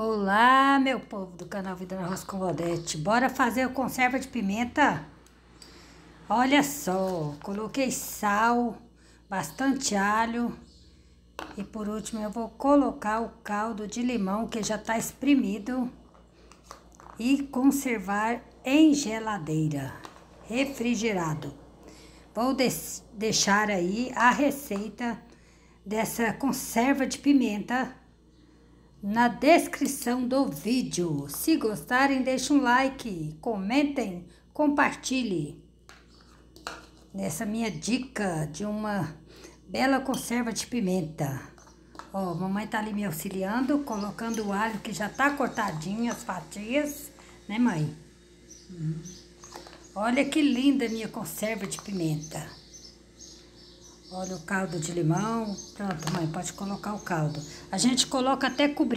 Olá, meu povo do canal Vida na Roça com Odete. Bora fazer a conserva de pimenta? Olha só, coloquei sal, bastante alho. E por último eu vou colocar o caldo de limão que já está espremido. E conservar em geladeira, refrigerado. Vou deixar aí a receita dessa conserva de pimenta na descrição do vídeo. Se gostarem, deixem um like, comentem, compartilhe. Nessa minha dica de uma bela conserva de pimenta. Ó, mamãe tá ali me auxiliando, colocando o alho que já tá cortadinho, as fatias, né mãe? Olha que linda minha conserva de pimenta. Olha o caldo de limão. Pronto, mãe, pode colocar o caldo. A gente coloca até cobrir.